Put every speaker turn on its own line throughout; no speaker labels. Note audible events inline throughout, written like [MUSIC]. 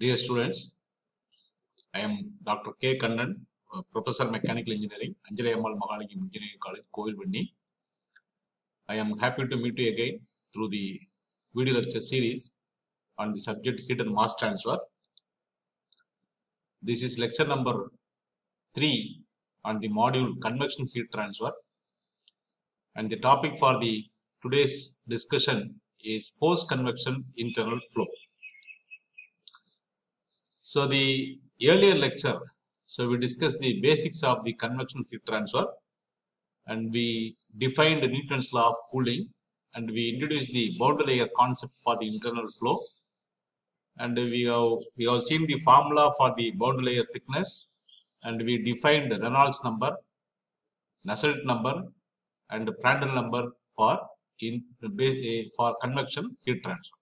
Dear students, I am Dr. K. Kannan, uh, Professor Mechanical Engineering, Anjalai Ammal Mahalingam Engineering College, Kovilvenni. I am happy to meet you again through the video lecture series on the subject heat and mass transfer. This is lecture number 3 on the module convection heat transfer. And the topic for the today's discussion is forced convection internal flow. So the earlier lecture, so we discussed the basics of the convection heat transfer and we defined Newton's law of cooling and we introduced the boundary layer concept for the internal flow and we have we have seen the formula for the boundary layer thickness and we defined Reynolds number, Nusselt number and Prandtl number for in for convection heat transfer.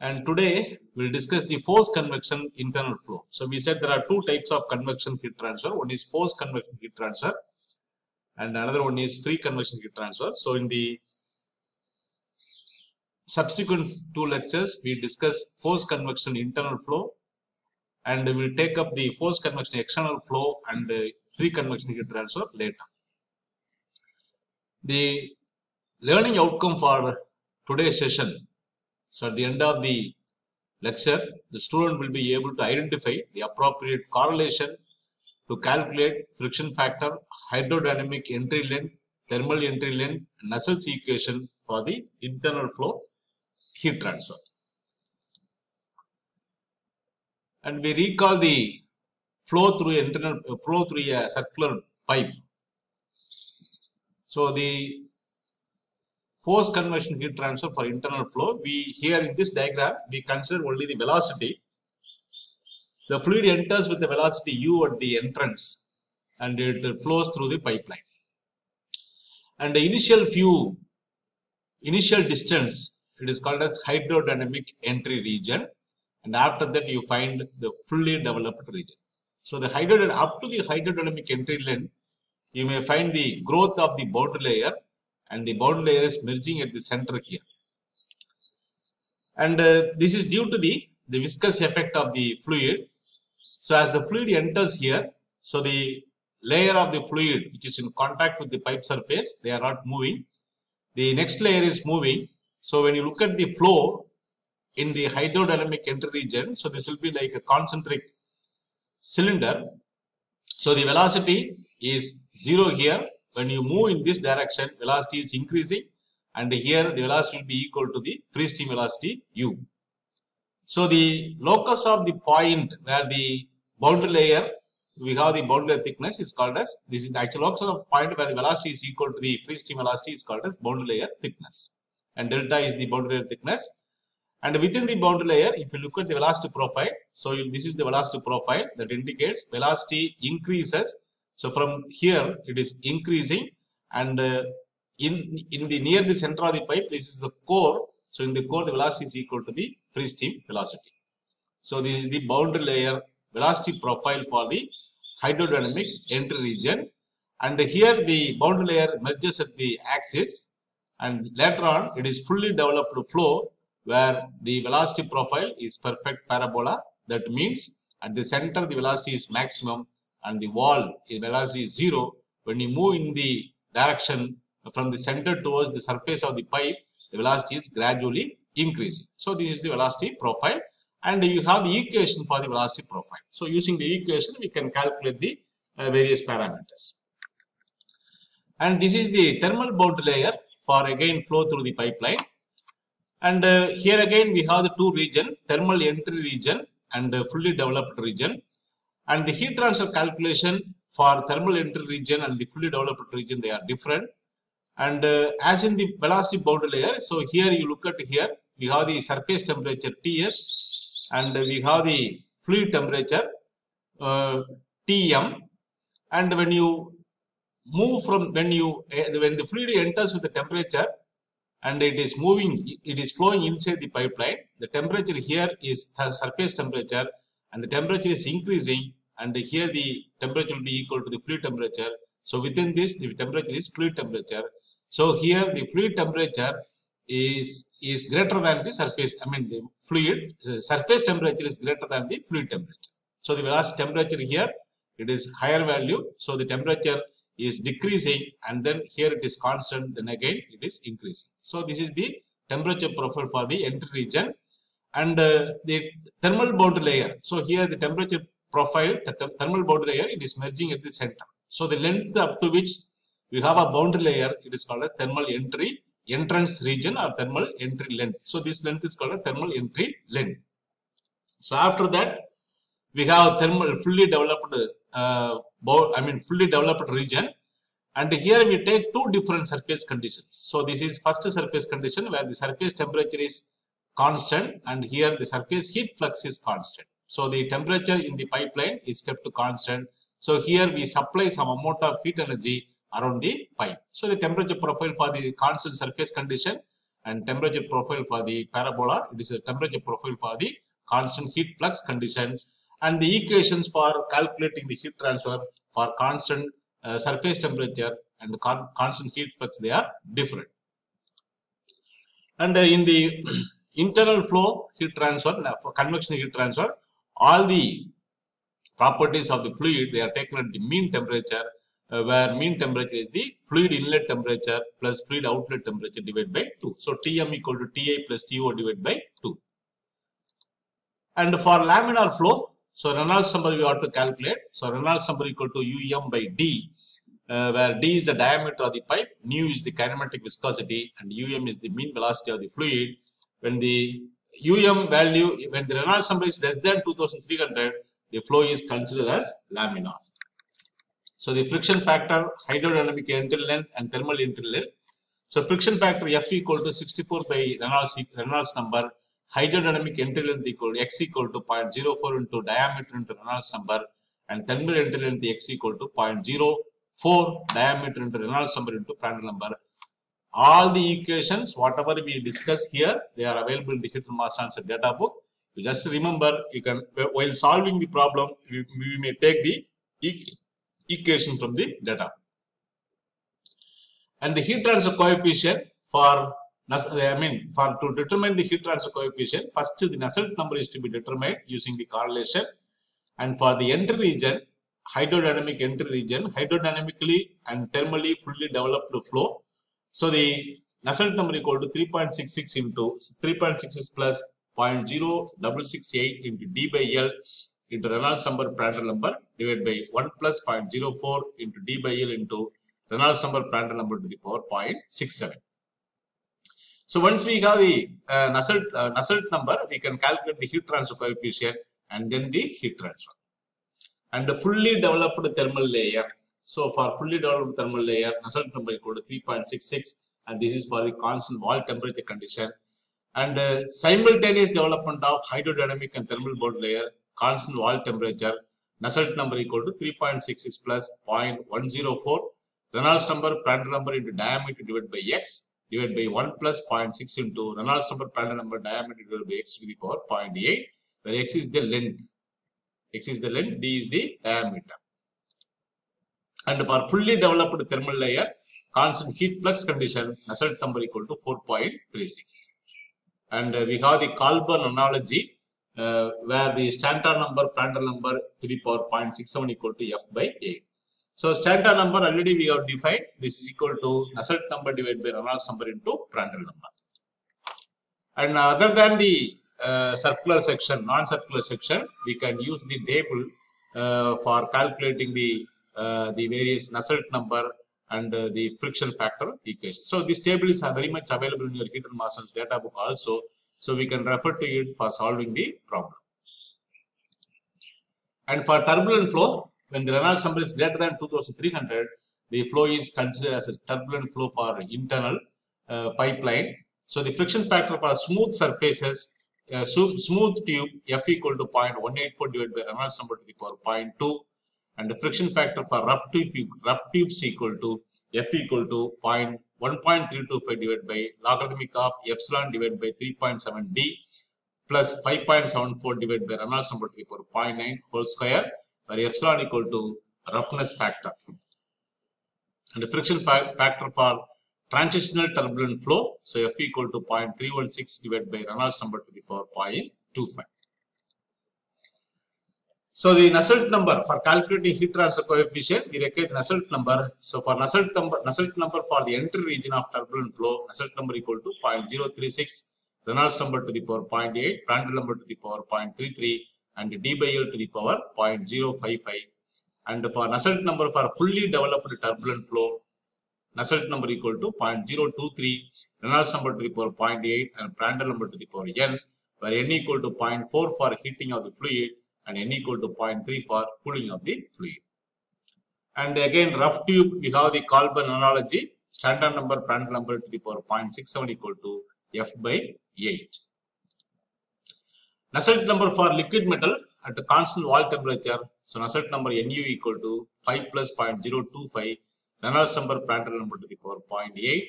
And today we'll discuss the forced convection internal flow. So we said there are two types of convection heat transfer. One is forced convection heat transfer and another one is free convection heat transfer. So in the subsequent two lectures, we discuss forced convection internal flow and we will take up the forced convection external flow and free convection heat transfer later. The learning outcome for today's session so at the end of the lecture, the student will be able to identify the appropriate correlation to calculate friction factor, hydrodynamic entry length, thermal entry length, Nusselt's equation for the internal flow heat transfer. And we recall the flow through internal flow through a circular pipe. So the force convection heat transfer for internal flow. We here in this diagram, we consider only the velocity. The fluid enters with the velocity u at the entrance and it flows through the pipeline. And the initial few, initial distance, it is called as hydrodynamic entry region. And after that, you find the fully developed region. So the hydrodynamic, up to the hydrodynamic entry length, you may find the growth of the boundary layer and the boundary layer is merging at the center here. And uh, this is due to the, the viscous effect of the fluid. So as the fluid enters here, so the layer of the fluid which is in contact with the pipe surface, they are not moving. The next layer is moving. So when you look at the flow in the hydrodynamic entry region, so this will be like a concentric cylinder. So the velocity is zero here when you move in this direction, velocity is increasing and here the velocity will be equal to the free stream velocity u. So the locus of the point where the boundary layer, we have the boundary layer thickness is called as, this is the actual locus of point where the velocity is equal to the free stream velocity is called as boundary layer thickness. And delta is the boundary layer thickness. And within the boundary layer, if you look at the velocity profile, so this is the velocity profile that indicates velocity increases so from here it is increasing and uh, in, in the near the center of the pipe this is the core. So in the core the velocity is equal to the free stream velocity. So this is the boundary layer velocity profile for the hydrodynamic entry region and here the boundary layer merges at the axis and later on it is fully developed flow where the velocity profile is perfect parabola that means at the center the velocity is maximum and the wall velocity is zero, when you move in the direction from the center towards the surface of the pipe, the velocity is gradually increasing. So this is the velocity profile and you have the equation for the velocity profile. So using the equation, we can calculate the uh, various parameters. And this is the thermal boundary layer for again flow through the pipeline. And uh, here again we have the two region, thermal entry region and uh, fully developed region and the heat transfer calculation for thermal entry region and the fully developed region they are different. And uh, as in the velocity boundary layer so here you look at here we have the surface temperature ts and we have the fluid temperature uh, tm. And when you move from when you uh, when the fluid enters with the temperature and it is moving it is flowing inside the pipeline the temperature here is the surface temperature and the temperature is increasing and here the temperature will be equal to the fluid temperature. So within this the temperature is fluid temperature. So here the fluid temperature is is greater than the surface i mean the fluid so surface temperature is greater than the fluid temperature. So the velocity temperature here it is higher value. So the temperature is decreasing and then here it is constant then again it is increasing. So this is the temperature profile for the entry region. And uh, the thermal boundary layer. So here the temperature profile the thermal boundary layer it is merging at the center so the length up to which we have a boundary layer it is called as thermal entry entrance region or thermal entry length so this length is called a thermal entry length so after that we have thermal fully developed uh, I mean fully developed region and here we take two different surface conditions. So this is first surface condition where the surface temperature is constant and here the surface heat flux is constant. So the temperature in the pipeline is kept constant. So here we supply some amount of heat energy around the pipe. So the temperature profile for the constant surface condition and temperature profile for the parabola, it is a temperature profile for the constant heat flux condition and the equations for calculating the heat transfer for constant uh, surface temperature and con constant heat flux they are different and uh, in the [CLEARS THROAT] internal flow heat transfer for convection heat transfer all the properties of the fluid they are taken at the mean temperature uh, where mean temperature is the fluid inlet temperature plus fluid outlet temperature divided by 2 so tm equal to ti plus to divided by 2 and for laminar flow so Reynolds number we have to calculate. So Reynolds number equal to um by d, uh, where d is the diameter of the pipe, nu is the kinematic viscosity, and um is the mean velocity of the fluid. When the um value, when the Reynolds number is less than 2300, the flow is considered as laminar. So the friction factor, hydrodynamic entry length, and thermal entry length. So friction factor F equal to 64 by Reynolds, Reynolds number hydrodynamic entry length equal to x equal to 0.04 into diameter into Reynolds number and thermal entry length x equal to 0.04 diameter into Reynolds number into Prandtl number. All the equations, whatever we discuss here, they are available in the Mass Answer data book. You just remember, you can while solving the problem, we, we may take the equation from the data. And the heat transfer coefficient for I mean, for to determine the heat transfer coefficient, first the Nusselt number is to be determined using the correlation. And for the entry region, hydrodynamic entry region, hydrodynamically and thermally fully developed flow. So the Nusselt number equal to 3.66 into 3.66 plus 0.0668 into d by L into Reynolds number Prandtl number divided by 1 plus 0.04 into d by L into Reynolds number Prandtl number to the power 0.67. So once we have the uh, Nusselt, uh, Nusselt number, we can calculate the heat transfer coefficient and then the heat transfer. And the fully developed thermal layer. So for fully developed thermal layer, Nusselt number equal to 3.66 and this is for the constant wall temperature condition. And uh, simultaneous development of hydrodynamic and thermal bound layer, constant wall temperature, Nusselt number equal to 3.66 plus 0.104. Reynolds number, Prandtl number into diameter divided by x divided by 1 plus 0.6 into Reynolds number, Prandtl number, diameter divided by x to the power 0.8, where x is the length. x is the length, d is the diameter. And for fully developed thermal layer, constant heat flux condition, Nusselt number equal to 4.36. And uh, we have the Colburn analogy, uh, where the Stanton number, Prandtl number to the power 0.67 equal to f by 8. So Stanton number already we have defined. This is equal to Nusselt number divided by Reynolds number into Prandtl number. And other than the uh, circular section, non-circular section, we can use the table uh, for calculating the the various Nusselt number and uh, the friction factor equation. So this table is very much available in your Heat and Mass data book also. So we can refer to it for solving the problem. And for turbulent flow, when the Reynolds number is greater than 2300, the flow is considered as a turbulent flow for internal uh, pipeline. So the friction factor for smooth surfaces, uh, smooth tube F equal to 0.184 divided by Reynolds number to the power 0.2 and the friction factor for rough tube rough tubes equal to F equal to 1.325 divided by logarithmic of epsilon divided by 3.7 d plus 5.74 divided by Reynolds number to the power 0.9 whole square where epsilon equal to roughness factor. And the friction fa factor for transitional turbulent flow. So F equal to 0.316 divided by Reynolds number to the power 0.25. So the Nusselt number for calculating heat transfer coefficient, we require the Nusselt number. So for Nusselt number, Nusselt number for the entry region of turbulent flow, Nusselt number equal to 0.036, Reynolds number to the power 0.8, Prandtl number to the power 0.33, and d by L to the power 0.055. And for Nusselt number for fully developed turbulent flow, Nusselt number equal to 0.023, Reynolds number to the power 0.8, and Prandtl number to the power n, where n equal to 0.4 for heating of the fluid and n equal to 0.3 for cooling of the fluid. And again, rough tube, we have the Colburn analogy, Stanton number, Prandtl number to the power 0.67 equal to F by 8. Nusselt number for liquid metal at a constant wall temperature. So Nusselt number Nu equal to 5 plus 0.025, Reynolds number, Prandtl number to the power 0.8,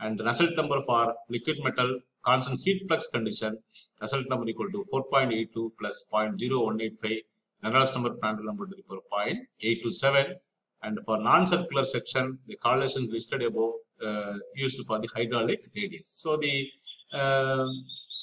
and Nusselt number for liquid metal constant heat flux condition, Nusselt number equal to 4.82 plus 0.0185, Reynolds number, Prandtl number to the power 0.827. And for non-circular section, the correlation listed above uh, used for the hydraulic radius. So the uh,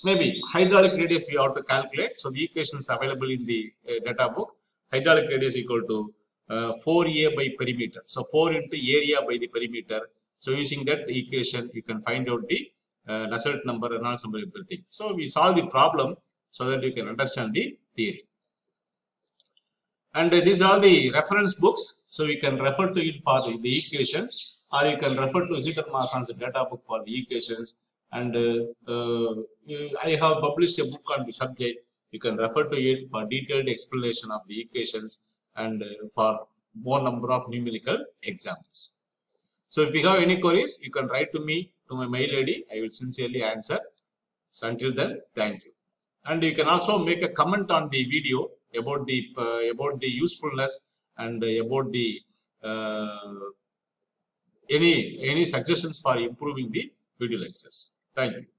maybe hydraulic radius we have to calculate. So the equation is available in the uh, data book. Hydraulic radius equal to uh, 4a by perimeter. So 4 into area by the perimeter. So using that equation, you can find out the uh, Nusselt number, Reynolds number, everything. So we solve the problem so that you can understand the theory. And uh, these are the reference books. So we can refer to it for the, the equations or you can refer to Heater Masson's data book for the equations. And uh, uh, I have published a book on the subject. You can refer to it for detailed explanation of the equations and uh, for more number of numerical examples. So if you have any queries, you can write to me to my mail ID. I will sincerely answer. So until then, thank you. And you can also make a comment on the video about the uh, about the usefulness and uh, about the uh, any any suggestions for improving the video lectures. Thank you.